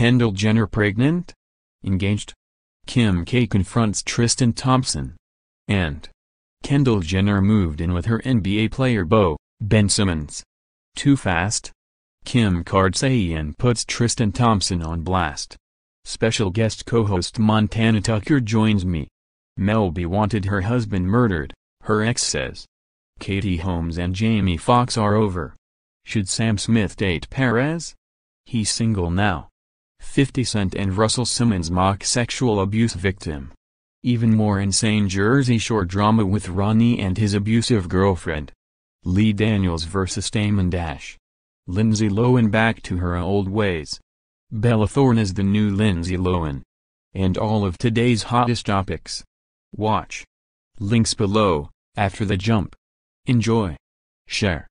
Kendall Jenner pregnant? Engaged? Kim K confronts Tristan Thompson. And Kendall Jenner moved in with her NBA player beau, Ben Simmons. Too fast? Kim Kardashian puts Tristan Thompson on blast. Special guest co-host Montana Tucker joins me. Mel B wanted her husband murdered, her ex says. Katie Holmes and Jamie Foxx are over. Should Sam Smith date Perez? He's single now. 50 Cent and Russell Simmons mock sexual abuse victim. Even more insane Jersey Shore drama with Ronnie and his abusive girlfriend. Lee Daniels vs Damon Dash. Lindsay Lohan back to her old ways. Bella Thorne is the new Lindsay Lohan. And all of today's hottest topics. Watch. Links below, after the jump. Enjoy. Share.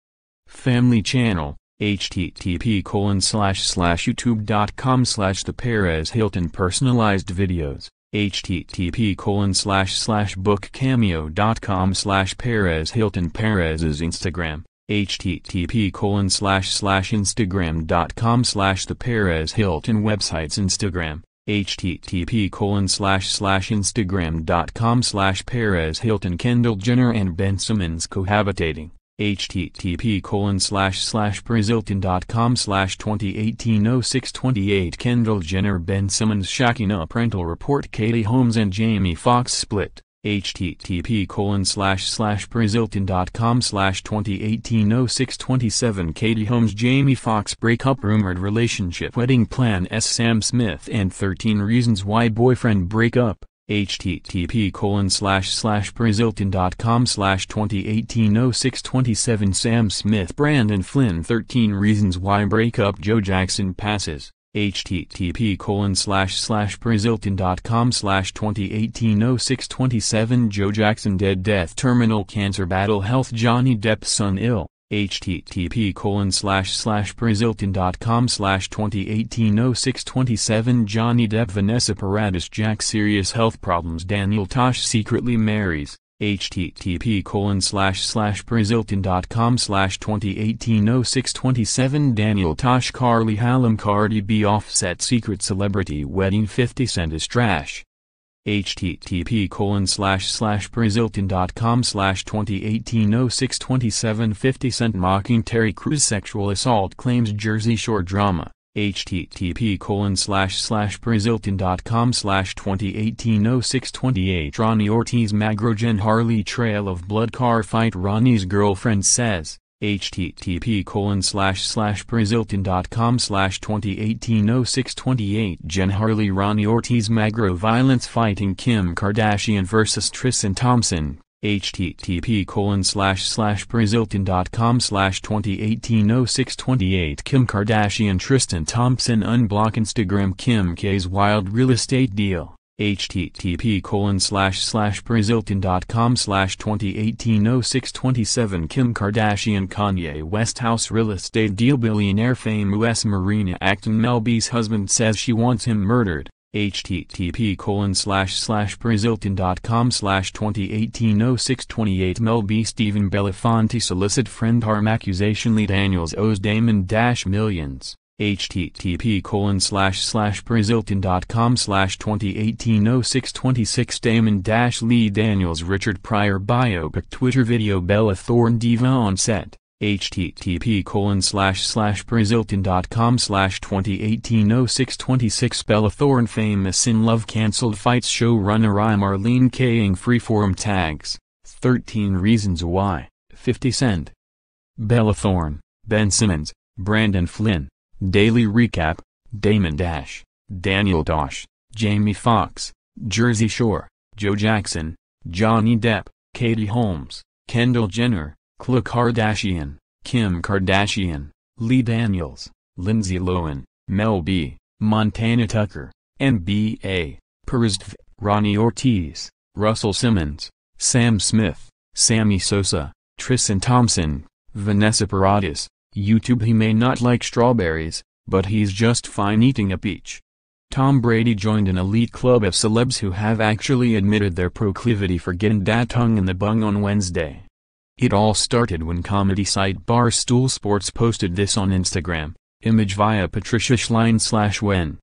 Family Channel, http colon slash slash youtube.com slash the Perez Hilton personalized videos, http colon slash slash bookcameo.com slash Perez Hilton Perez's Instagram, http colon slash slash instagram.com slash the Perez Hilton website's Instagram, http colon slash slash instagram.com slash Perez Hilton Kendall Jenner and Ben Simmons cohabitating http colon slash slash perezhilton.com slash 2018 0628 Kendall Jenner Ben Simmons shacking up rental report Katie Holmes and Jamie Foxx split. http colon slash slash perezhilton.com slash 2018 0627 Katie Holmes Jamie Foxx breakup rumored relationship wedding plan S. Sam Smith and 13 reasons why boyfriend breakup http colon slash slash perezhilton.com slash 2018 0627 Sam Smith Brandon Flynn 13 reasons why breakup Joe Jackson passes. http colon slash slash perezhilton.com slash 2018 0627 Joe Jackson dead death terminal cancer battle health Johnny Depp son ill http colon slash slash perezhilton.com slash 2018 0627 Johnny Depp Vanessa Paradis Jack serious health problems Daniel Tosh secretly marries. http colon slash slash perezhilton.com slash 2018 0627 Daniel Tosh Carly Hallam Cardi B Offset Secret Celebrity Wedding 50 Cent is trash http colon slash slash perezhilton.com slash 2018 0627 50 Cent mocking Terry Crews sexual assault claims Jersey Shore drama. http colon slash slash perezhilton.com slash 2018 0628 Ronnie Ortiz Magro Jen Harley Trail of Blood car fight Ronnie's girlfriend says http colon slash slash perezhilton.com slash 2018 0628 Jen Harley Ronnie Ortiz Magro Violence Fighting Kim Kardashian vs Tristan Thompson. http colon slash slash perezhilton.com slash 2018 0628 Kim Kardashian Tristan Thompson unblock Instagram Kim K's wild real estate deal http colon slash slash perezhilton.com slash 2018 0627 Kim Kardashian Kanye West House Real Estate Deal Billionaire Fame US Marina Acton Mel B's husband says she wants him murdered http colon slash slash perezhilton.com slash 2018 0628 Mel B Stephen Belafonte solicit friend harm accusation Lee Daniels owes Damon dash millions http colon slash slash perezhilton.com slash 2018 0626 Damon dash Lee Daniels Richard Pryor biopic Twitter video Bella Thorne diva on set http colon slash slash perezhilton.com slash 2018 0626 Bella Thorne famous in love cancelled fights showrunner I Marlene King freeform tags 13 reasons why 50 Cent Bella Thorne Ben Simmons Brandon Flynn Daily Recap, Damon Dash, Daniel Tosh, Jamie Foxx, Jersey Shore, Joe Jackson, Johnny Depp, Katie Holmes, Kendall Jenner, Khloe Kardashian, Kim Kardashian, Lee Daniels, Lindsay Lohan, Mel B, Montana Tucker, NBA, Perez Ronnie Ortiz, Russell Simmons, Sam Smith, Sammy Sosa, Tristan Thompson, Vanessa Paradis, YouTube He may not like strawberries, but he's just fine eating a peach. Tom Brady joined an elite club of celebs who have actually admitted their proclivity for getting that tongue in the bung on Wednesday. It all started when comedy site Barstool Sports posted this on Instagram, image via Patricia Schlein slash when,